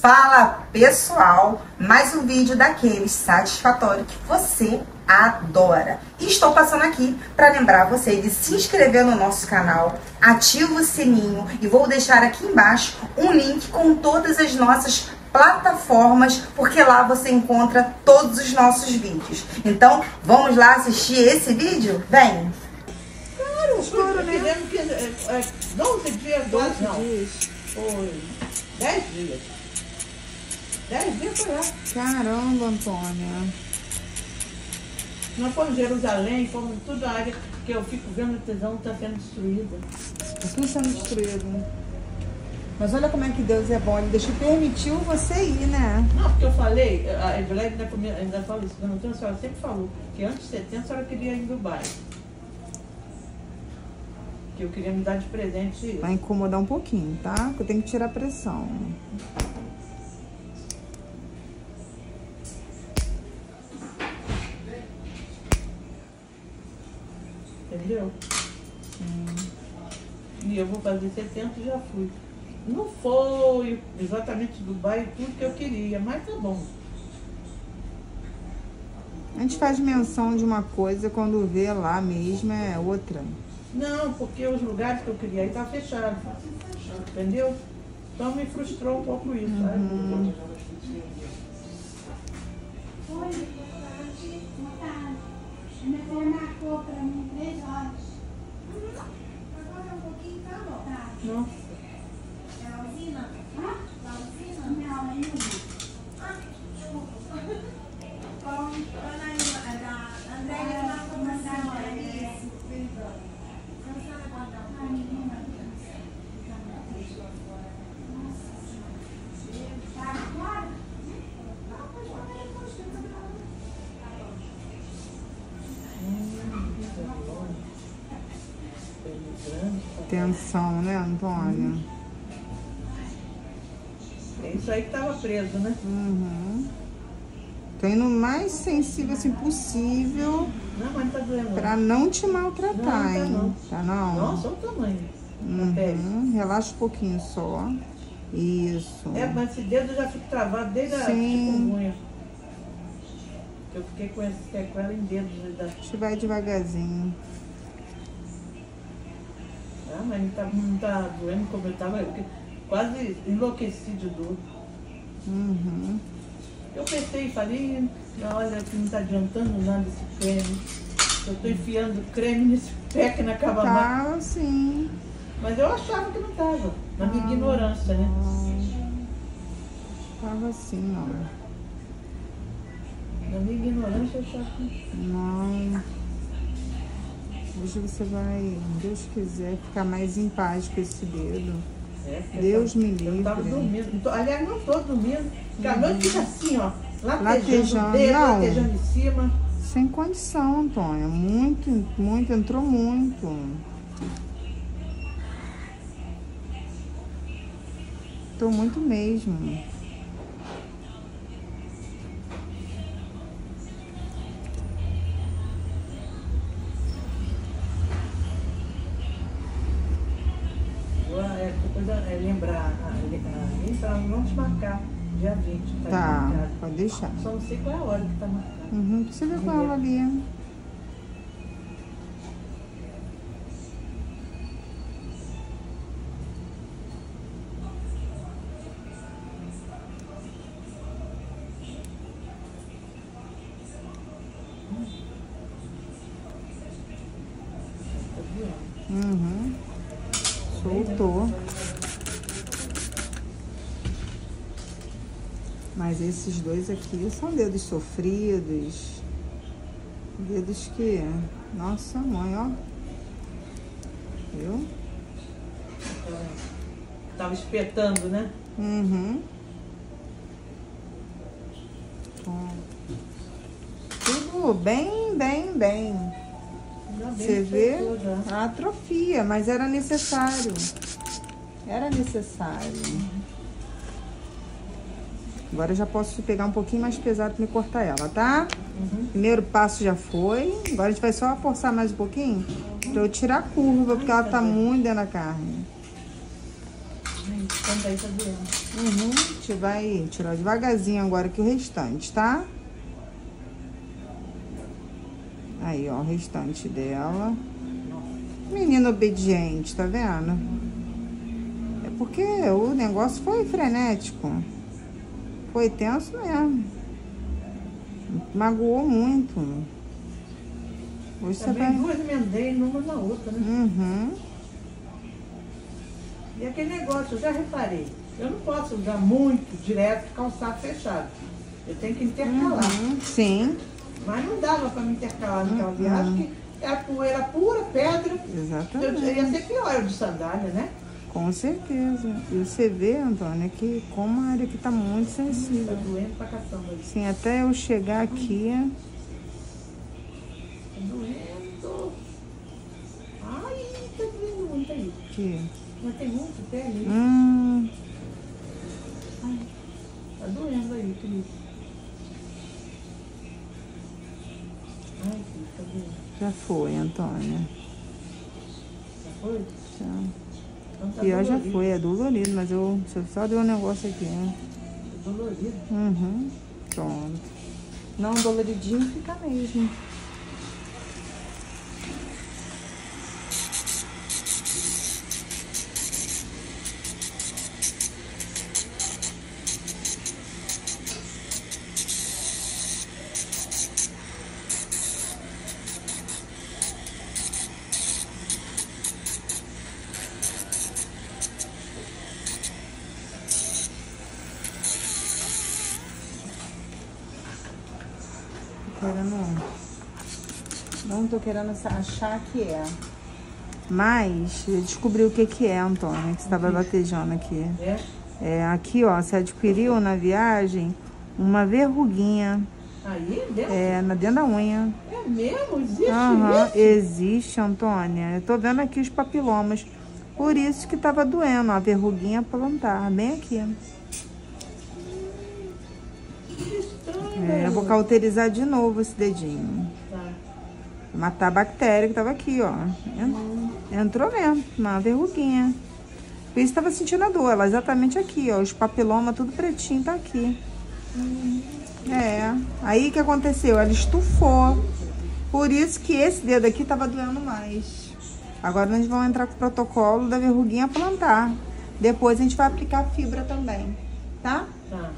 Fala pessoal, mais um vídeo daqueles satisfatório que você adora. E estou passando aqui para lembrar você de se inscrever no nosso canal, ativa o sininho e vou deixar aqui embaixo um link com todas as nossas plataformas, porque lá você encontra todos os nossos vídeos. Então, vamos lá assistir esse vídeo? Vem! Claro, Claro, né? fizemos que, é, é, 12 dias, 12 não. dias. Foi 10 dias. 10 dias foi lá. Caramba, Antônia. Nós fomos em Jerusalém, fomos em toda a área que eu fico vendo a tesão está sendo destruída. Tudo sendo destruído. Mas olha como é que Deus é bom. Ele deixou, permitiu você ir, né? Não, porque eu falei, a Evelyn ainda, ainda fala isso, a senhora sempre falou que antes de setembro a senhora queria ir em Dubai. Que eu queria me dar de presente isso. Vai incomodar um pouquinho, tá? Porque eu tenho que tirar a pressão. Entendeu? E eu vou fazer 70 e já fui. Não foi exatamente Dubai tudo que eu queria, mas tá bom. A gente faz menção de uma coisa quando vê lá mesmo é outra. Não, porque os lugares que eu queria ir estavam fechados. Entendeu? Então me frustrou um pouco isso, sabe? Foi, boa tarde. Minha filha marcou pra mim três horas. Agora um pouquinho, tá bom. Tá. Não. É a usina? Hã? A usina? Não, ainda não. Ah, desculpa. Com a Ana, da Andréia que nós conversamos aí. Então, a senhora pode dar um pouquinho? Tá, claro? Ah, pode comer, pode comer. Tensão, né, Antônia? É isso aí que estava preso, né? Uhum. Tô indo o mais sensível assim possível Não, mas não tá doendo. não. pra não te maltratar, Não, tá hein? não. Tá não? Nossa, olha o tamanho. Uhum. Relaxa um pouquinho só. Isso. É, mas esse dedo eu já fico travado desde a Sim. chikungunya. Eu fiquei com essa sequela em dedos. né, Da... A gente vai devagarzinho. Ah, mas não tá, não tá doendo como eu tava. Quase enlouqueci de dor. Uhum. Eu pensei, falei, olha que não tá adiantando nada esse creme. Eu tô enfiando creme nesse pé que não acaba mais. Tá, sim. Mas eu achava que não tava. Na minha ignorância, né? Tava assim, ó. Na minha ignorância eu achava que. Não. Hoje você vai, Deus quiser, ficar mais em paz com esse dedo. É, porque Deus eu me tava- Eu tava livre. dormindo. Tô- aliás, não tô dormindo. Porque a noite fica assim, ó. Latejando, Latejando, dedo, não. latejando em cima. Sem condição, Antônia. Muito, muito, entrou muito. Tô muito mesmo. Agora, É, é lembrar a, a, a, pra não te marcar dia 20. Tá, Tá, pode deixar. Só não sei qual é a hora que tá marcado. Uhum, você vê com ela ali. Tá? Uhum. Soltou. Mas esses dois aqui são dedos sofridos. Dedos que. Nossa mãe, ó. Viu? Tava, espetando, né? Uhum. Tudo bem, bem, bem. Você que vê já. a atrofia, mas era necessário. Era necessário. Agora eu já posso pegar um pouquinho mais pesado pra me cortar ela, tá? Uhum. Primeiro passo já foi. Agora a gente vai só forçar mais um pouquinho pra eu tirar a curva, porque ela tá muito dentro da carne. Ai, tá tá doendo. Uhum. A gente vai tirar devagarzinho agora aqui o restante, tá? Aí, ó, o restante dela. Menino obediente, tá vendo? É porque o negócio foi frenético. Foi tenso mesmo. Magoou muito. Hoje você vai... duas emendei numa na outra, né? Uhum. E aquele negócio, eu já reparei. Eu não posso usar muito direto calçado fechado. Eu tenho que intercalar. Uhum. Sim, Mas não dava pra me intercalar naquela Uhum. viagem, que é a poeira pura, pedra. Eu, exatamente. ia ser pior eu de sandália, né? Com certeza. E você vê, Antônia, que como a área aqui tá muito sensível. doendo pra caçamba ali. Assim, até eu chegar aqui, Tá doendo. Ai, tá doendo muito aí. que, Mas tem muito pele. hum, Tá doendo aí, Cris. Ai, Já foi, Antônia. Já foi? Já. Então tá Pior já foi, é dolorido, mas eu só- só deu um negócio aqui, né? Tá dolorido. Uhum. Pronto. Não, doloridinho fica mesmo. Querendo. Não tô querendo achar que é. Mas eu descobri o que que é, Antônia, que você tava batejando aqui. É? É, aqui, ó, você adquiriu na viagem uma verruguinha Aí, dentro? é, na dentro da unha. É mesmo? Existe Aham, isso? existe, Antônia. Eu tô vendo aqui os papilomas. Por isso que tava doendo, ó, a verruguinha plantar, bem aqui. É, eu vou cauterizar de novo esse dedinho. Tá. Matar a bactéria que tava aqui, ó. En- Entrou mesmo, uma verruguinha. Por isso tava sentindo a dor, ela exatamente aqui, ó. Os papilomas, tudo pretinho, tá aqui. É. Aí o que aconteceu? Ela estufou. Por isso que esse dedo aqui tava doendo mais. Agora nós vamos entrar com o protocolo da verruguinha plantar. Depois a gente vai aplicar fibra também, tá? Tá.